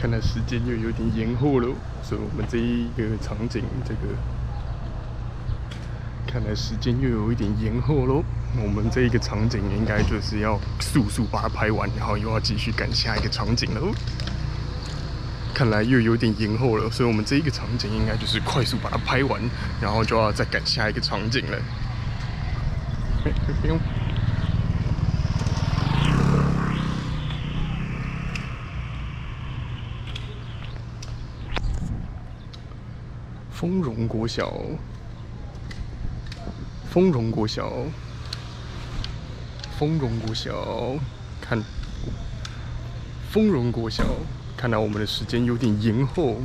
看来时间又有点延后了，所以我们这一个场景，这个看来时间又有一点延后喽。我们这一个场景应该就是要速速把它拍完，然后又要继续赶下一个场景喽。看来又有点延后了，所以我们这一个场景应该就是快速把它拍完，然后就要再赶下一个场景了。丰荣国小，丰荣国小，丰荣国小，看，丰荣国小，看来我们的时间有点延后。